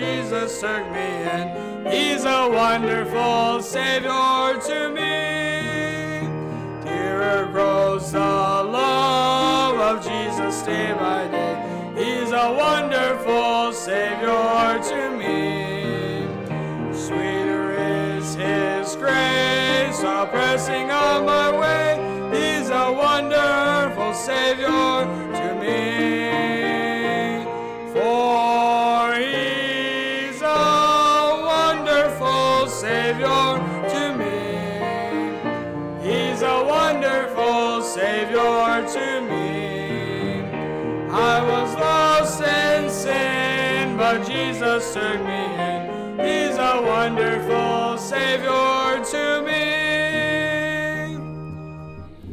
Jesus took me in. He's a wonderful Savior to me. Dearer grows the love of Jesus day by day. He's a wonderful Savior to me. Sweeter is His grace, all pressing on my way. He's a wonderful Savior to me. I was lost in sin, but Jesus took me in. He's a wonderful Savior to me.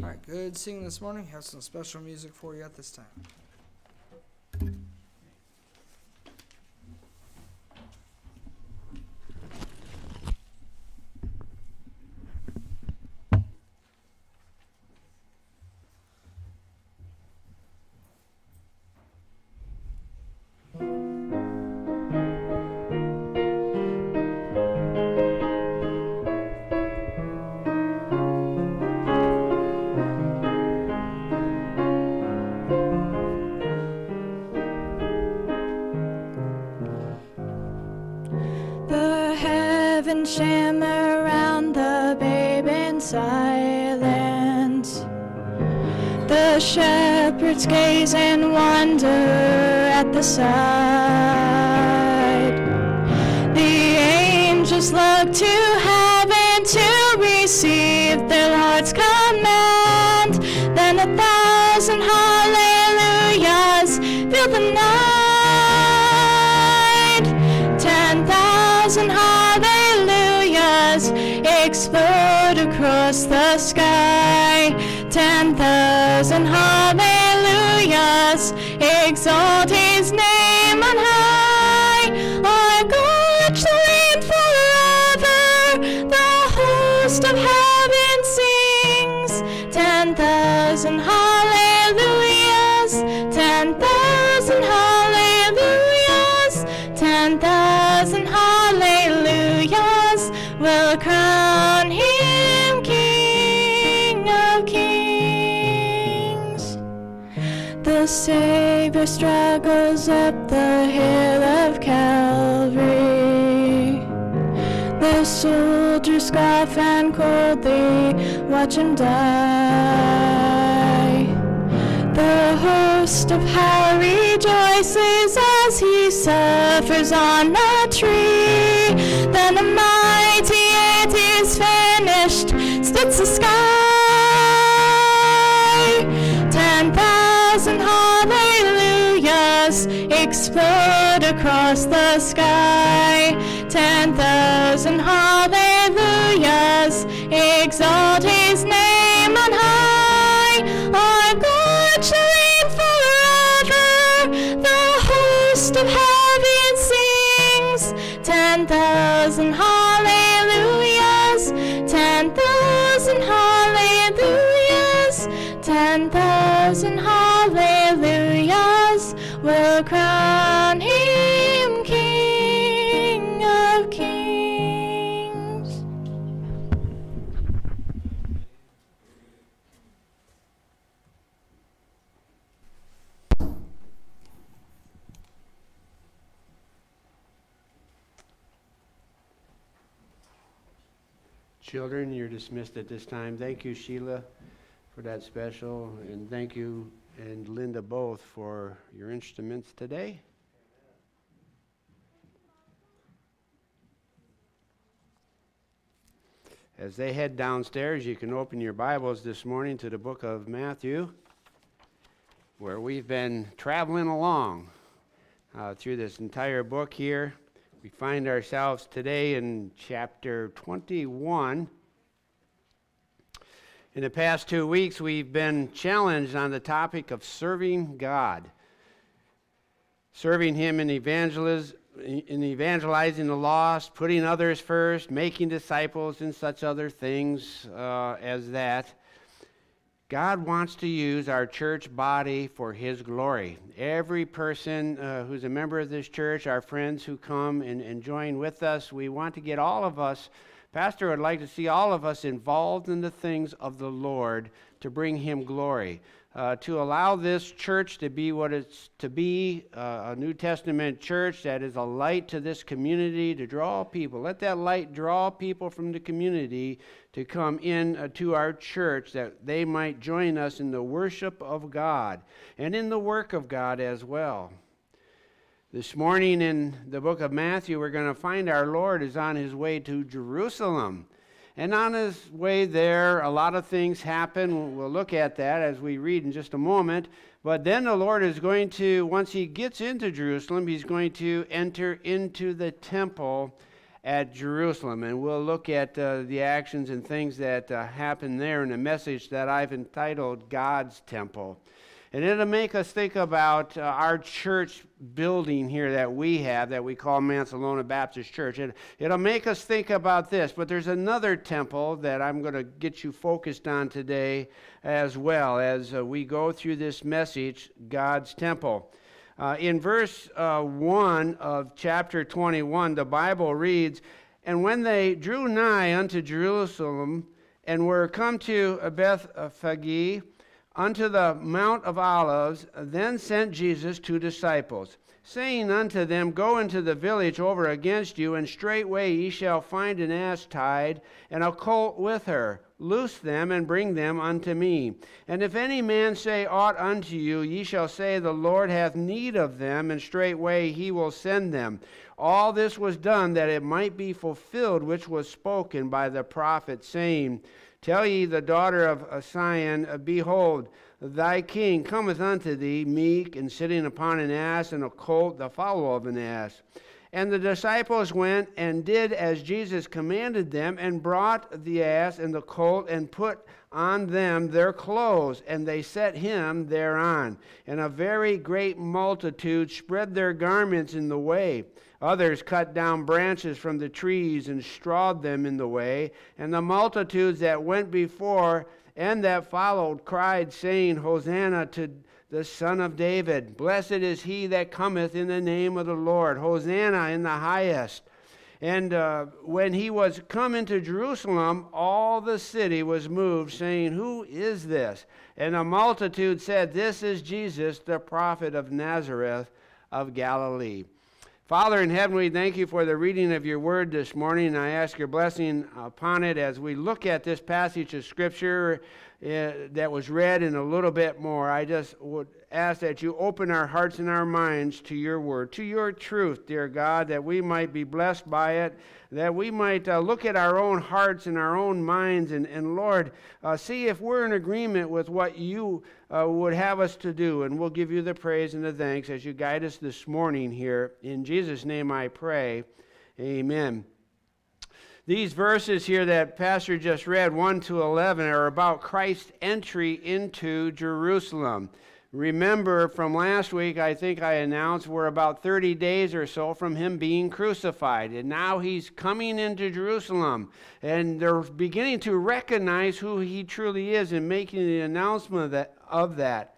All right, good singing this morning. Have some special music for you at this time. Angels look to Savior struggles up the hill of Calvary. The soldiers scoff and coldly watch him die. The host of hell rejoices as he suffers on a tree. Then the mighty it is finished, splits the sky. Across the sky. Ten thousand hallelujahs exalt his name on high. Our God shall reign forever. The host of heaven sings. Ten thousand hallelujahs. Ten thousand hallelujahs. Ten thousand hallelujahs dismissed at this time. Thank you, Sheila, for that special, and thank you and Linda both for your instruments today. As they head downstairs, you can open your Bibles this morning to the book of Matthew, where we've been traveling along uh, through this entire book here. We find ourselves today in chapter 21. In the past two weeks, we've been challenged on the topic of serving God, serving Him in, in evangelizing the lost, putting others first, making disciples, and such other things uh, as that. God wants to use our church body for His glory. Every person uh, who's a member of this church, our friends who come and, and join with us, we want to get all of us, Pastor would like to see all of us involved in the things of the Lord to bring Him glory. Uh, to allow this church to be what it's to be uh, a New Testament church that is a light to this community, to draw people. Let that light draw people from the community to come in uh, to our church that they might join us in the worship of God and in the work of God as well. This morning in the book of Matthew, we're going to find our Lord is on his way to Jerusalem. And on his way there, a lot of things happen. We'll look at that as we read in just a moment. But then the Lord is going to, once he gets into Jerusalem, he's going to enter into the temple at Jerusalem. And we'll look at uh, the actions and things that uh, happen there in a message that I've entitled God's Temple. And it'll make us think about uh, our church building here that we have that we call Mancelona Baptist Church. It, it'll make us think about this. But there's another temple that I'm going to get you focused on today as well as uh, we go through this message, God's temple. Uh, in verse uh, 1 of chapter 21, the Bible reads, And when they drew nigh unto Jerusalem and were come to Bethphage, unto the Mount of Olives, then sent Jesus two disciples, saying unto them, Go into the village over against you, and straightway ye shall find an ass tied, and a colt with her Loose them and bring them unto me. And if any man say aught unto you, ye shall say, The Lord hath need of them, and straightway he will send them. All this was done that it might be fulfilled which was spoken by the prophet, saying, Tell ye the daughter of Sion, uh, Behold, thy king cometh unto thee, meek, and sitting upon an ass, and a colt, the follow of an ass. And the disciples went and did as Jesus commanded them, and brought the ass and the colt, and put on them their clothes, and they set him thereon. And a very great multitude spread their garments in the way. Others cut down branches from the trees and strawed them in the way. And the multitudes that went before and that followed cried, saying, Hosanna to the Son of David. Blessed is he that cometh in the name of the Lord. Hosanna in the highest. And uh, when he was come into Jerusalem, all the city was moved, saying, Who is this? And a multitude said, This is Jesus, the prophet of Nazareth of Galilee. Father in heaven, we thank you for the reading of your word this morning. I ask your blessing upon it as we look at this passage of Scripture that was read and a little bit more. I just would ask that you open our hearts and our minds to your word, to your truth, dear God, that we might be blessed by it, that we might uh, look at our own hearts and our own minds, and, and Lord, uh, see if we're in agreement with what you uh, would have us to do. And we'll give you the praise and the thanks as you guide us this morning here. In Jesus' name I pray. Amen. These verses here that Pastor just read, 1 to 11, are about Christ's entry into Jerusalem. Remember from last week, I think I announced we're about 30 days or so from him being crucified. And now he's coming into Jerusalem. And they're beginning to recognize who he truly is and making the announcement of that. Of that.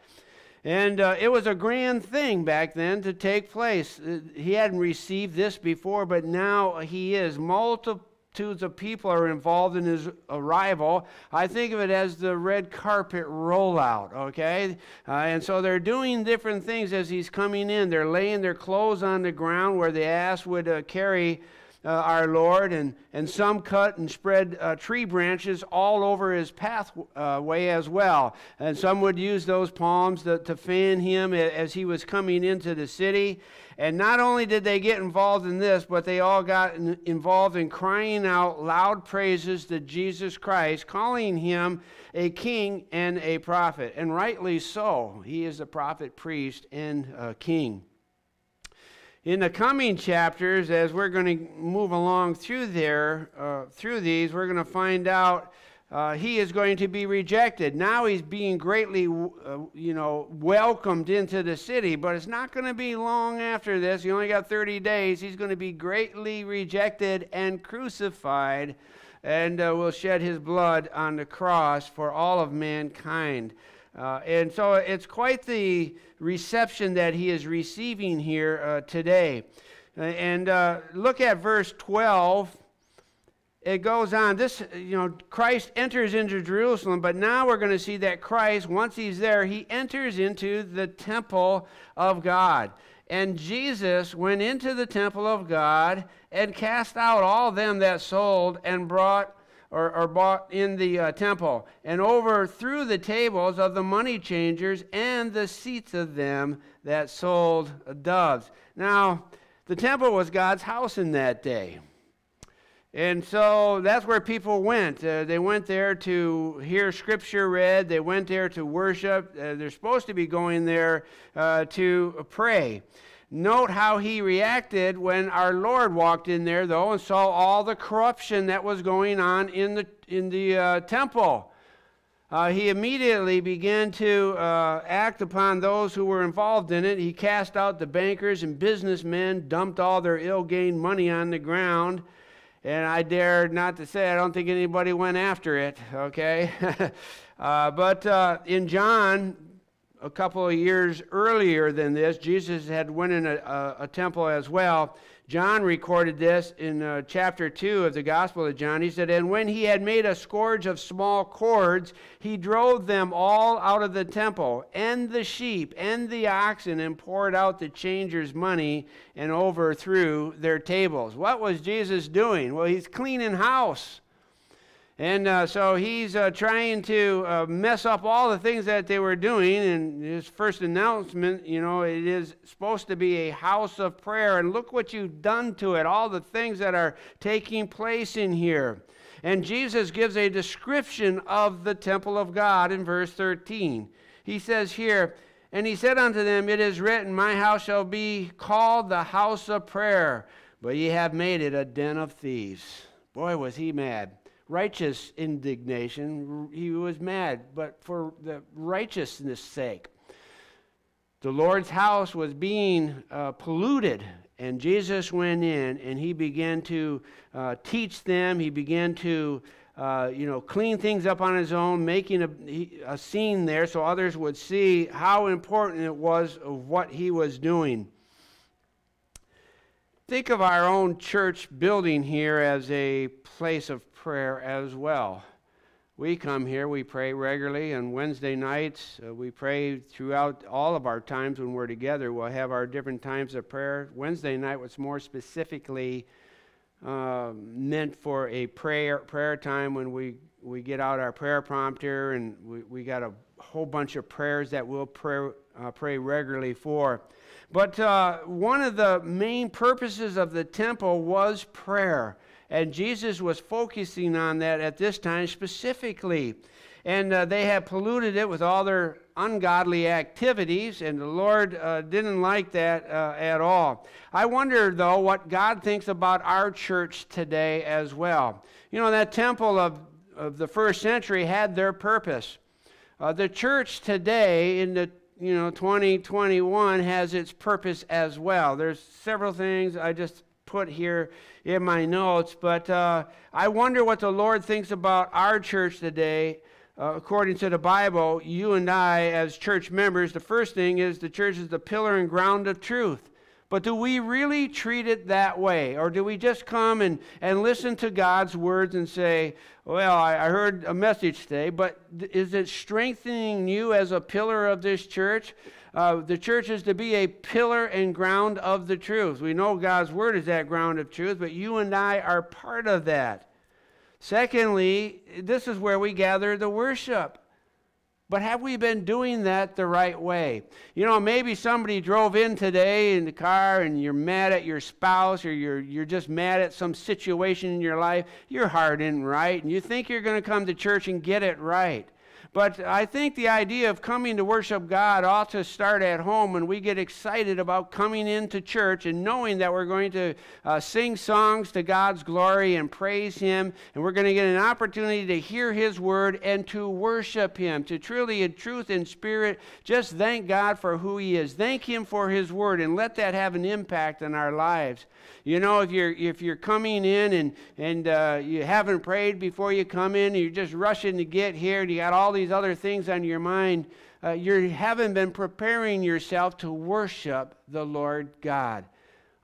And uh, it was a grand thing back then to take place. Uh, he hadn't received this before, but now he is. Multiple multitudes of people are involved in his arrival. I think of it as the red carpet rollout, okay? Uh, and so they're doing different things as he's coming in. They're laying their clothes on the ground where the ass would uh, carry uh, our Lord, and, and some cut and spread uh, tree branches all over his pathway as well. And some would use those palms to, to fan him as he was coming into the city. And not only did they get involved in this, but they all got in, involved in crying out loud praises to Jesus Christ, calling him a king and a prophet. And rightly so. He is a prophet, priest, and king. In the coming chapters, as we're going to move along through there, uh, through these, we're going to find out uh, he is going to be rejected. Now he's being greatly, uh, you know, welcomed into the city, but it's not going to be long after this. He only got 30 days. He's going to be greatly rejected and crucified and uh, will shed his blood on the cross for all of mankind. Uh, and so it's quite the reception that he is receiving here uh, today. Uh, and uh, look at verse 12 it goes on. This, you know, Christ enters into Jerusalem, but now we're going to see that Christ, once he's there, he enters into the temple of God. And Jesus went into the temple of God and cast out all them that sold and brought or, or bought in the uh, temple, and overthrew the tables of the money changers and the seats of them that sold doves. Now, the temple was God's house in that day. And so that's where people went. Uh, they went there to hear scripture read, they went there to worship. Uh, they're supposed to be going there uh, to pray. Note how he reacted when our Lord walked in there, though, and saw all the corruption that was going on in the, in the uh, temple. Uh, he immediately began to uh, act upon those who were involved in it. He cast out the bankers and businessmen, dumped all their ill gained money on the ground. And I dare not to say I don't think anybody went after it, okay? uh, but uh, in John, a couple of years earlier than this, Jesus had went in a, a, a temple as well. John recorded this in uh, chapter 2 of the Gospel of John. He said, And when he had made a scourge of small cords, he drove them all out of the temple, and the sheep, and the oxen, and poured out the changers' money, and overthrew their tables. What was Jesus doing? Well, he's cleaning house. And uh, so he's uh, trying to uh, mess up all the things that they were doing. And his first announcement, you know, it is supposed to be a house of prayer. And look what you've done to it, all the things that are taking place in here. And Jesus gives a description of the temple of God in verse 13. He says here, And he said unto them, It is written, My house shall be called the house of prayer, but ye have made it a den of thieves. Boy, was he mad righteous indignation. He was mad, but for the righteousness' sake. The Lord's house was being uh, polluted, and Jesus went in and he began to uh, teach them. He began to, uh, you know, clean things up on his own, making a, a scene there so others would see how important it was of what he was doing think of our own church building here as a place of prayer as well. We come here, we pray regularly, and Wednesday nights uh, we pray throughout all of our times when we're together. We'll have our different times of prayer. Wednesday night was more specifically uh, meant for a prayer prayer time when we, we get out our prayer prompter and we, we got a whole bunch of prayers that we'll pray, uh, pray regularly for. But uh, one of the main purposes of the temple was prayer. And Jesus was focusing on that at this time specifically. And uh, they had polluted it with all their ungodly activities, and the Lord uh, didn't like that uh, at all. I wonder, though, what God thinks about our church today as well. You know, that temple of, of the first century had their purpose. Uh, the church today, in the you know, 2021 has its purpose as well. There's several things I just put here in my notes, but uh, I wonder what the Lord thinks about our church today. Uh, according to the Bible, you and I, as church members, the first thing is the church is the pillar and ground of truth. But do we really treat it that way? Or do we just come and, and listen to God's words and say, well, I, I heard a message today, but is it strengthening you as a pillar of this church? Uh, the church is to be a pillar and ground of the truth. We know God's word is that ground of truth, but you and I are part of that. Secondly, this is where we gather the worship. But have we been doing that the right way? You know, maybe somebody drove in today in the car and you're mad at your spouse or you're, you're just mad at some situation in your life. Your heart isn't right, and you think you're going to come to church and get it right. But I think the idea of coming to worship God ought to start at home when we get excited about coming into church and knowing that we're going to uh, sing songs to God's glory and praise Him, and we're going to get an opportunity to hear His word and to worship Him, to truly, in truth and spirit, just thank God for who He is. Thank Him for His word, and let that have an impact in our lives. You know, if you're if you're coming in and and uh, you haven't prayed before you come in, and you're just rushing to get here, and you got all these other things on your mind, uh, you haven't been preparing yourself to worship the Lord God.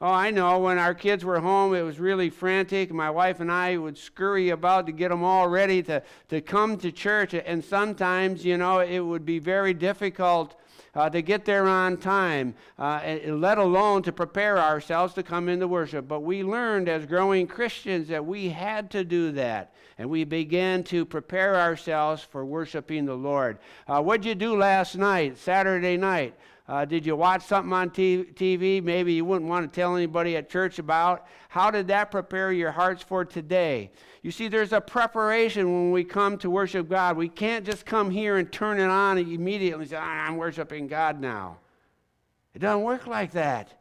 Oh, I know. When our kids were home, it was really frantic. My wife and I would scurry about to get them all ready to, to come to church. And sometimes, you know, it would be very difficult uh, to get there on time, uh, let alone to prepare ourselves to come into worship. But we learned as growing Christians that we had to do that. And we began to prepare ourselves for worshiping the Lord. Uh, what did you do last night, Saturday night? Uh, did you watch something on TV maybe you wouldn't want to tell anybody at church about? How did that prepare your hearts for today? You see, there's a preparation when we come to worship God. We can't just come here and turn it on immediately and say, ah, I'm worshiping God now. It doesn't work like that.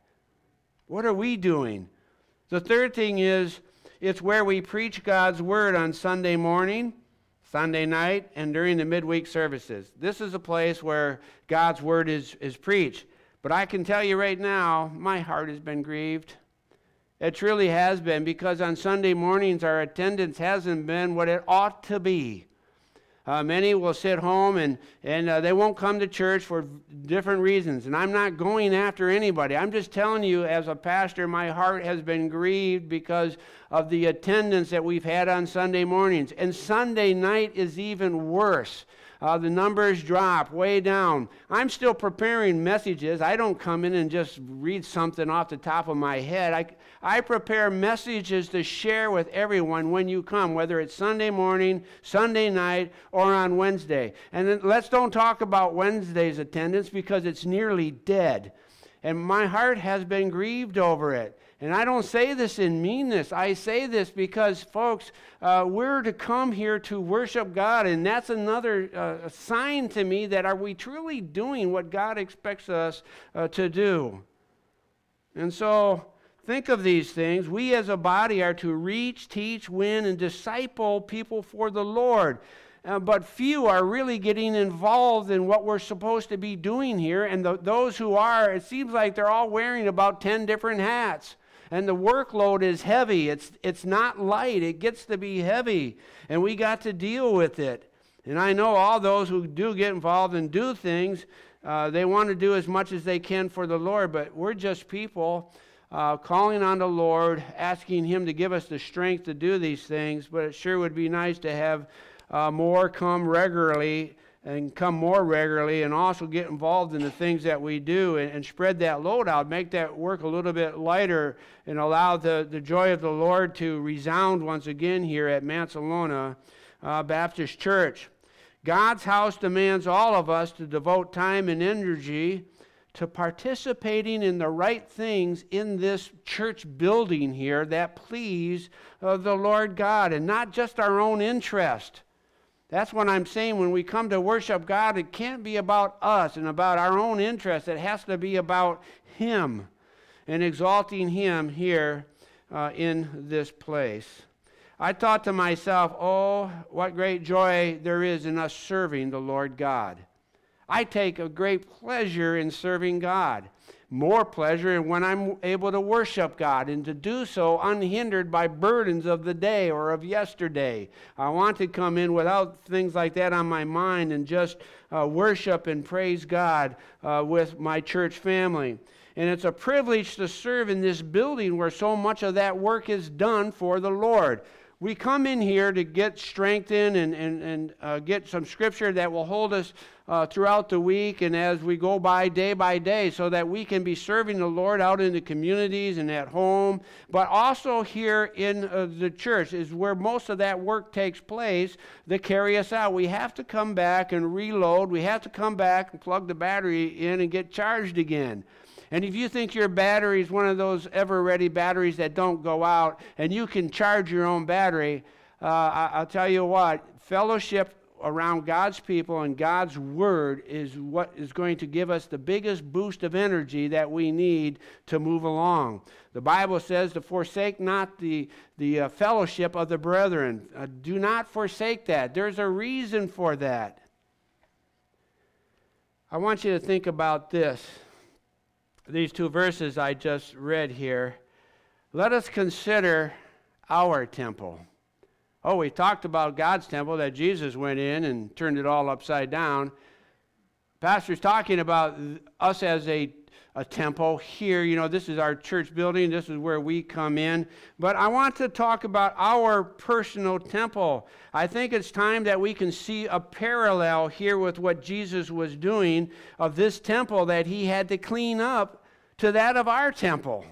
What are we doing? The third thing is it's where we preach God's word on Sunday morning Sunday night, and during the midweek services. This is a place where God's word is, is preached. But I can tell you right now, my heart has been grieved. It truly has been because on Sunday mornings our attendance hasn't been what it ought to be. Uh, many will sit home and, and uh, they won't come to church for different reasons. And I'm not going after anybody. I'm just telling you, as a pastor, my heart has been grieved because of the attendance that we've had on Sunday mornings. And Sunday night is even worse. Uh, the numbers drop way down. I'm still preparing messages. I don't come in and just read something off the top of my head. I, I prepare messages to share with everyone when you come, whether it's Sunday morning, Sunday night, or on Wednesday. And let's don't talk about Wednesday's attendance because it's nearly dead. And my heart has been grieved over it. And I don't say this in meanness. I say this because, folks, uh, we're to come here to worship God, and that's another uh, sign to me that are we truly doing what God expects us uh, to do? And so, think of these things. We as a body are to reach, teach, win, and disciple people for the Lord. Uh, but few are really getting involved in what we're supposed to be doing here. And the, those who are, it seems like they're all wearing about 10 different hats and the workload is heavy. It's, it's not light, it gets to be heavy, and we got to deal with it. And I know all those who do get involved and do things, uh, they want to do as much as they can for the Lord, but we're just people uh, calling on the Lord, asking Him to give us the strength to do these things, but it sure would be nice to have uh, more come regularly and come more regularly and also get involved in the things that we do and, and, spread that load out, make that work a little bit lighter and allow the, the joy of the Lord to resound once again here at Mancelona uh, Baptist Church. God's house demands all of us to devote time and energy to participating in the right things in this church building here that please uh, the Lord God and not just our own interest. That's what I'm saying. When we come to worship God, it can't be about us and about our own interests. It has to be about Him and exalting Him here uh, in this place. I thought to myself, oh, what great joy there is in us serving the Lord God. I take a great pleasure in serving God more pleasure in when I'm able to worship God and to do so unhindered by burdens of the day or of yesterday. I want to come in without things like that on my mind and just uh, worship and praise God uh, with my church family. And it's a privilege to serve in this building where so much of that work is done for the Lord we come in here to get strengthened and, and, and uh, get some scripture that will hold us uh, throughout the week and as we go by day by day so that we can be serving the Lord out in the communities and at home, but also here in uh, the church is where most of that work takes place to carry us out. We have to come back and reload. We have to come back and plug the battery in and get charged again. And if you think your battery is one of those ever ready batteries that don't go out and you can charge your own battery, uh, I, will tell you what, fellowship around God's people and God's word is what is going to give us the biggest boost of energy that we need to move along. The Bible says to forsake not the, the uh, fellowship of the brethren. Uh, do not forsake that. There's a reason for that. I want you to think about this. These two verses I just read here. Let us consider our temple. Oh, we talked about God's temple that Jesus went in and turned it all upside down. Pastor's talking about us as a, a temple here. You know, this is our church building, this is where we come in. But I want to talk about our personal temple. I think it's time that we can see a parallel here with what Jesus was doing of this temple that he had to clean up to that of our temple,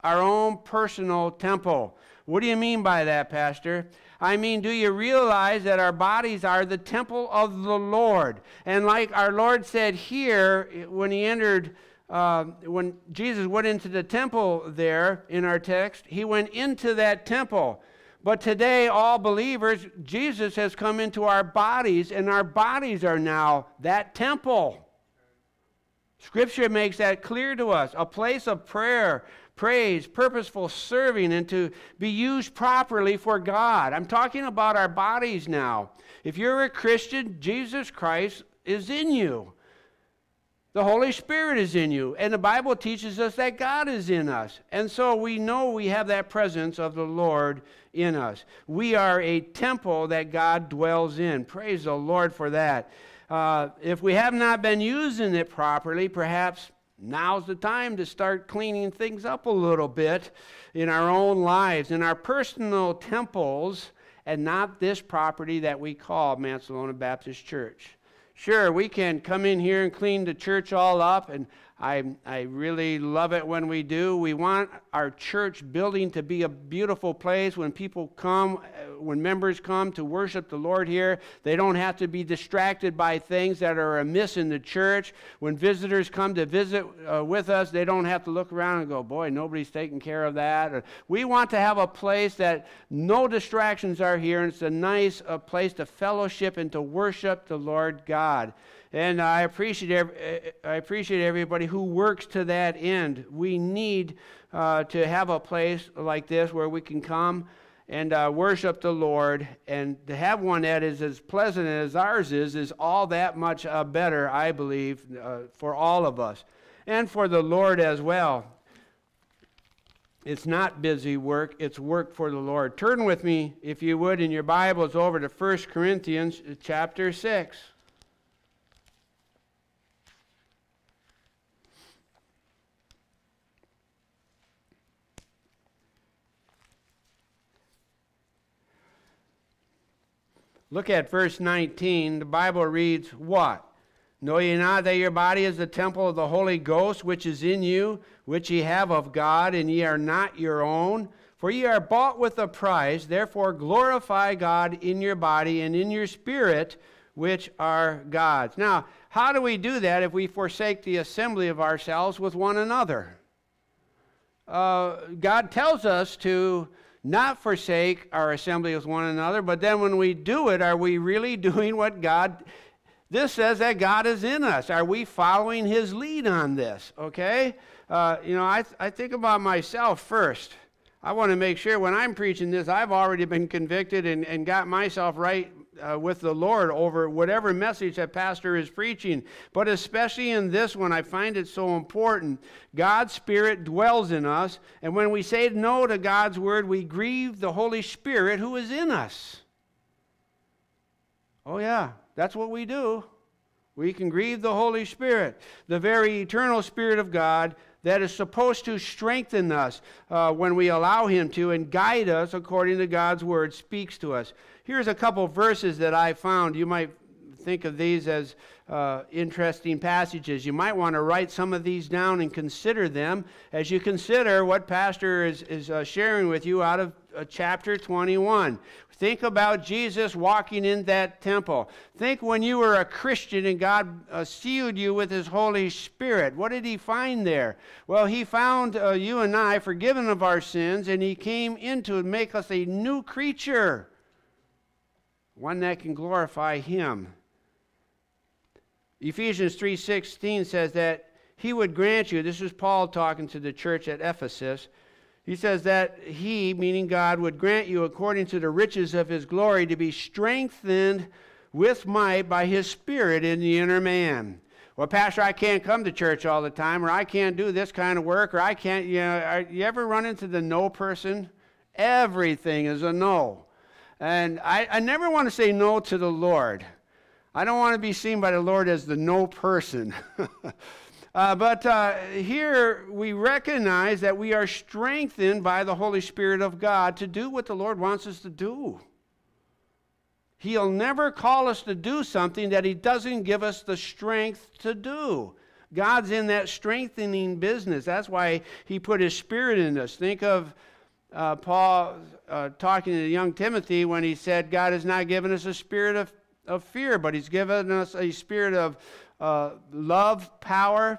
our own personal temple. What do you mean by that, Pastor? I mean, do you realize that our bodies are the temple of the Lord? And like our Lord said here, when he entered, uh, when Jesus went into the temple there in our text, he went into that temple. But today, all believers, Jesus has come into our bodies, and our bodies are now that temple. Scripture makes that clear to us a place of prayer, praise, purposeful serving, and to be used properly for God. I'm talking about our bodies now. If you're a Christian, Jesus Christ is in you. The Holy Spirit is in you. And the Bible teaches us that God is in us. And so we know we have that presence of the Lord in us. We are a temple that God dwells in. Praise the Lord for that. Uh, if we have not been using it properly, perhaps now's the time to start cleaning things up a little bit in our own lives, in our personal temples, and not this property that we call Mancelona Baptist Church. Sure, we can come in here and clean the church all up, and I, I really love it when we do. We want our church building to be a beautiful place when people come, uh, when members come to worship the Lord here. They don't have to be distracted by things that are amiss in the church. When visitors come to visit uh, with us, they don't have to look around and go, boy, nobody's taking care of that. Or, we want to have a place that no distractions are here, and it's a nice place to fellowship and to worship the Lord God. And I appreciate, I appreciate everybody who works to that end. We need uh, to have a place like this where we can come and uh, worship the Lord. And to have one that is as pleasant as ours is, is all that much uh, better, I believe, uh, for all of us and for the Lord as well. It's not busy work, it's work for the Lord. Turn with me, if you would, in your Bibles over to 1 Corinthians chapter 6. Look at verse 19. The Bible reads, What? Know ye not that your body is the temple of the Holy Ghost, which is in you, which ye have of God, and ye are not your own? For ye are bought with a price, therefore glorify God in your body and in your spirit, which are God's. Now, how do we do that if we forsake the assembly of ourselves with one another? Uh, God tells us to not forsake our assembly with one another, but then when we do it, are we really doing what God this says that God is in us. Are we following his lead on this? Okay? Uh, you know, I, th- I think about myself first. I want to make sure when I'm preaching this, I've already been convicted and, and got myself right uh, with the Lord over whatever message that pastor is preaching. But especially in this one, I find it so important. God's Spirit dwells in us, and when we say no to God's word, we grieve the Holy Spirit who is in us. Oh, yeah, that's what we do. We can grieve the Holy Spirit, the very eternal Spirit of God that is supposed to strengthen us uh, when we allow Him to and guide us according to God's Word, speaks to us. Here's a couple verses that I found. You might think of these as uh, interesting passages. You might want to write some of these down and consider them as you consider what Pastor is, is uh, sharing with you out of chapter 21. Think about Jesus walking in that temple. Think when you were a Christian and God uh, sealed you with His Holy Spirit. What did He find there? Well, He found uh, you and I forgiven of our sins, and He came in to make us a new creature. one that can glorify him. Ephesians 3:16 says that he would grant you, this is Paul talking to the church at Ephesus. He says that he, meaning God, would grant you according to the riches of his glory to be strengthened with might by his spirit in the inner man. Well, Pastor, I can't come to church all the time, or I can't do this kind of work, or I can't, you know, are, you ever run into the no person? Everything is a no. And I, I never want to say no to the Lord. I don't want to be seen by the Lord as the no person. uh, but uh, here we recognize that we are strengthened by the Holy Spirit of God to do what the Lord wants us to do. He'll never call us to do something that He doesn't give us the strength to do. God's in that strengthening business. That's why He put His Spirit in us. Think of uh, Paul uh, talking to young Timothy when he said, God has not given us a spirit of, of fear, but He's given us a spirit of love, power,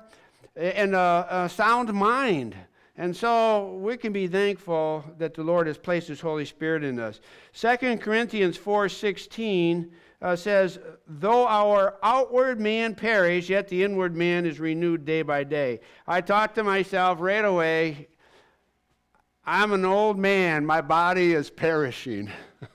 and a, a, sound mind. And so we can be thankful that the Lord has placed His Holy Spirit in us. 2 Corinthians 4.16 uh, says, Though our outward man perish, yet the inward man is renewed day by day. I thought to myself right away, I'm an old man, my body is perishing.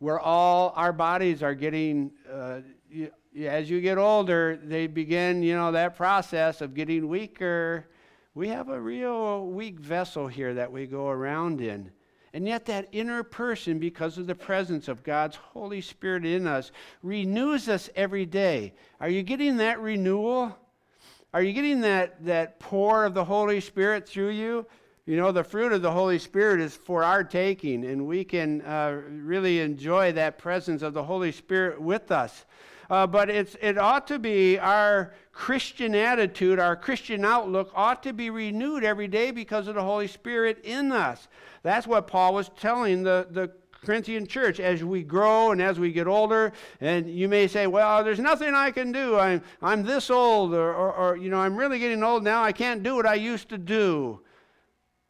We're all, our bodies are getting, uh, you, as you get older, they begin, you know, that process of getting weaker. We have a real weak vessel here that we go around in. And yet, that inner person, because of the presence of God's Holy Spirit in us, renews us every day. Are you getting that renewal? Are you getting that, that pour of the Holy Spirit through you? You know, the fruit of the Holy Spirit is for our taking, and we can uh, really enjoy that presence of the Holy Spirit with us. Uh, but it's, it ought to be our Christian attitude, our Christian outlook ought to be renewed every day because of the Holy Spirit in us. That's what Paul was telling the, the Corinthian church as we grow and as we get older. And you may say, well, there's nothing I can do. I'm, I'm this old, or, or, or, you know, I'm really getting old now. I can't do what I used to do.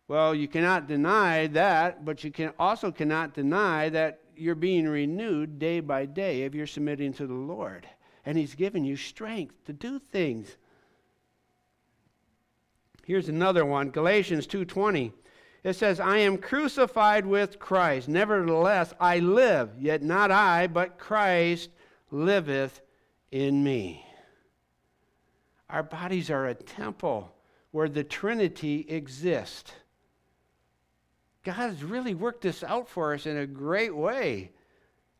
Well, you cannot deny that, but you can also cannot deny that you're being renewed day by day if you're submitting to the Lord. And He's given you strength to do things. Here's another one, Galatians 2:20. It says, I am crucified with Christ. Nevertheless, I live, yet not I, but Christ liveth in me. Our bodies are a temple where the Trinity exists. God has really worked this out for us in a great way.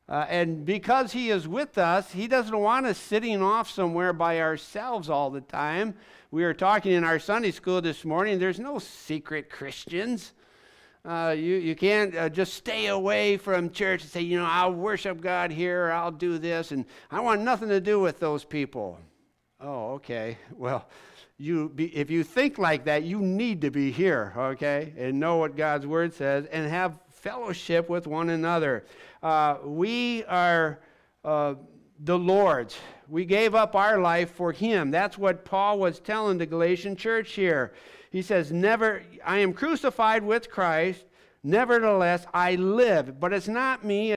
Uh, and because He is with us, He doesn't want us sitting off somewhere by ourselves all the time. We were talking in our Sunday school this morning. There's no secret Christians. Uh, you, you can't uh, just stay away from church and say, you know, I'll worship God here, I'll do this, and I want nothing to do with those people. Oh, okay. Well, you be, if you think like that, you need to be here, okay, and know what God's word says and have fellowship with one another. Uh, we are uh, the Lord's. We gave up our life for Him. That's what Paul was telling the Galatian church here. He says, Never, I am crucified with Christ. Nevertheless, I live. But it's not me.